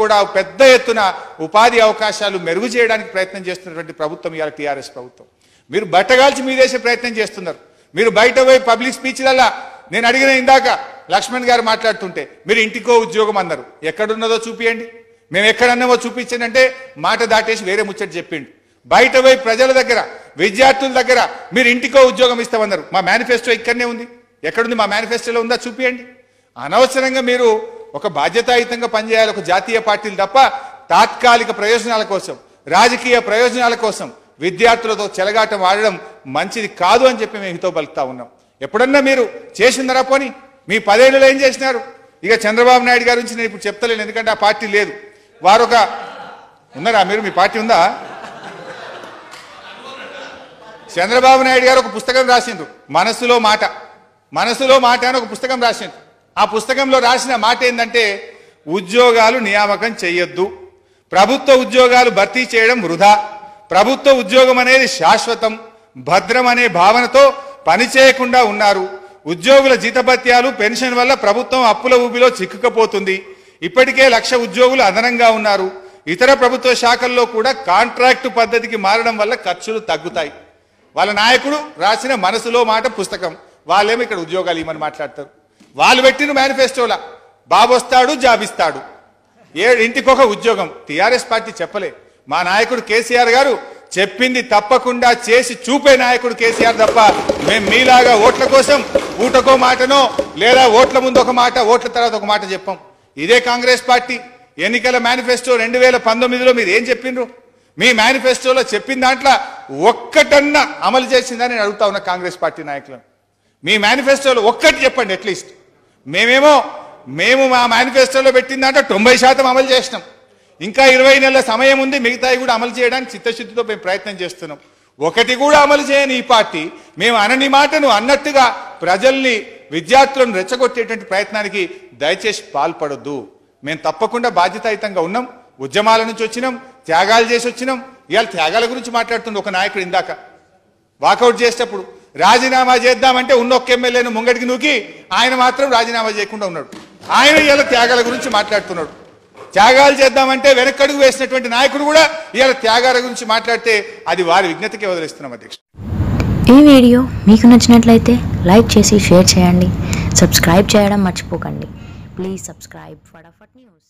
కూడా పెద్ద ఎత్తున ఉపాధి అవకాశాలు మెరుగు చేయడానికి ప్రయత్నం చేస్తున్నటువంటి ప్రభుత్వం ఇవాళ టీఆర్ఎస్ ప్రభుత్వం. మీరు బట్టగాల్చి మీదేసే ప్రయత్నం చేస్తున్నారు. మీరు బయట పోయి పబ్లిక్ స్పీచ్లల్లా నేను అడిగిన ఇందాక లక్ష్మణ్ గారు మాట్లాడుతుంటే మీరు ఇంటికో ఉద్యోగం అన్నారు. ఎక్కడున్నదో చూపియండి. మేము ఎక్కడన్నామో చూపించండి అంటే మాట దాటేసి వేరే ముచ్చట చెప్పిండు. బయట పోయి ప్రజల దగ్గర విద్యార్థుల దగ్గర మీరు ఇంటికో ఉద్యోగం ఇస్తామన్నారు. మా మేనిఫెస్టో ఇక్కడనే ఉంది. ఎక్కడుంది? మా మేనిఫెస్టోలో ఉందా? చూపియండి. అనవసరంగా మీరు ఒక బాధ్యతాయుతంగా పనిచేయాలి ఒక జాతీయ పార్టీలు తప్ప తాత్కాలిక ప్రయోజనాల కోసం రాజకీయ ప్రయోజనాల కోసం విద్యార్థులతో చెలగాటం ఆడడం మంచిది కాదు అని చెప్పి మేము హితో పలుకుతా ఉన్నాం. ఎప్పుడన్నా మీరు చేసిందరా పోని? మీ పదేళ్ళలో ఏం చేసినారు? ఇక చంద్రబాబు నాయుడు గారి నుంచి నేను ఇప్పుడు చెప్తలేను ఎందుకంటే ఆ పార్టీ లేదు. వారు ఒక ఉన్నారా? మీరు మీ పార్టీ ఉందా? చంద్రబాబు నాయుడు గారు ఒక పుస్తకం రాసిండు మనసులో మాట. మనసులో మాట అని ఒక పుస్తకం రాసిండు ఆ పుస్తకంలో రాసిన మాట ఏంటంటే ఉద్యోగాలు నియామకం చేయొద్దు ప్రభుత్వ ఉద్యోగాలు భర్తీ చేయడం వృధా. ప్రభుత్వ ఉద్యోగం అనేది శాశ్వతం. భద్రం అనే భావనతో పనిచేయకుండా ఉన్నారు. ఉద్యోగుల జీతభత్యాలు పెన్షన్ వల్ల ప్రభుత్వం అప్పుల ఊబిలో చిక్కుకపోతుంది. ఇప్పటికే లక్ష ఉద్యోగులు అదనంగా ఉన్నారు. ఇతర ప్రభుత్వ శాఖల్లో కూడా కాంట్రాక్టు పద్ధతికి మారడం వల్ల ఖర్చులు తగ్గుతాయి. వాళ్ళ నాయకుడు రాసిన మనసులో మాట పుస్తకం. వాళ్ళేమో ఇక్కడ ఉద్యోగాలు ఇవ్వమని మాట్లాడతారు. వాళ్ళు పెట్టిన మేనిఫెస్టోలా. బాబు వస్తాడు జాబ్ ఇస్తాడు. ఏ ఒక ఉద్యోగం. టీఆర్ఎస్ పార్టీ చెప్పలే. మా నాయకుడు కేసీఆర్ గారు చెప్పింది తప్పకుండా చేసి చూపే నాయకుడు కేసీఆర్ తప్ప మేము మీలాగా ఓట్ల కోసం ఊటకో మాటనో లేదా ఓట్ల ముందు ఒక మాట ఓట్ల తర్వాత ఒక మాట చెప్పాం. ఇదే కాంగ్రెస్ పార్టీ. ఎన్నికల మేనిఫెస్టో రెండు వేల పంతొమ్మిదిలో మీరు ఏం చెప్పిండ్రు? మీ మేనిఫెస్టోలో చెప్పిన దాంట్లో ఒక్కటన్నా అమలు చేసిందని నేను అడుగుతా ఉన్నా కాంగ్రెస్ పార్టీ నాయకులను. మీ మేనిఫెస్టోలో ఒక్కటి చెప్పండి అట్లీస్ట్ మేమేమో మేము మా మేనిఫెస్టోలో పెట్టిన దాంట్లో తొంభై శాతం అమలు చేసినాం. ఇంకా ఇరవై నెలల సమయం ఉంది మిగతాయి కూడా అమలు చేయడానికి చిత్తశుద్ధితో మేము ప్రయత్నం చేస్తున్నాం. ఒకటి కూడా అమలు చేయని ఈ పార్టీ మేము అనని మాటను అన్నట్టుగా ప్రజల్ని విద్యార్థులను రెచ్చగొట్టేటువంటి ప్రయత్నానికి దయచేసి పాల్పడొద్దు. మేము తప్పకుండా బాధ్యతాయుతంగా ఉన్నాం ఉద్యమాల నుంచి వచ్చినాం త్యాగాలు చేసి వచ్చినాం. ఇవాళ త్యాగాల గురించి మాట్లాడుతుండే ఒక నాయకుడు ఇందాక. వాకౌట్ చేసేటప్పుడు రాజీనామా చేద్దామంటే ఉన్న ఒక్క ఎమ్మెల్యేను ముంగడికి నూకి ఆయన మాత్రం రాజీనామా చేయకుండా ఉన్నాడు. ఆయన ఇవాళ త్యాగాల గురించి మాట్లాడుతున్నాడు. త్యాగాలు చేద్దామంటే వెనకడుగు వేసినటువంటి నాయకుడు కూడా ఇవాళ త్యాగాల గురించి మాట్లాడితే అది వారి విజ్ఞతకే వదిలిస్తున్నాం అధ్యక్ష ఈ వీడియో మీకు నచ్చినట్లయితే లైక్ చేసి షేర్ చేయండి. సబ్స్క్రైబ్ చేయడం మర్చిపోకండి. ప్లీజ్ సబ్స్క్రైబ్ ఫటాఫట్ న్యూస్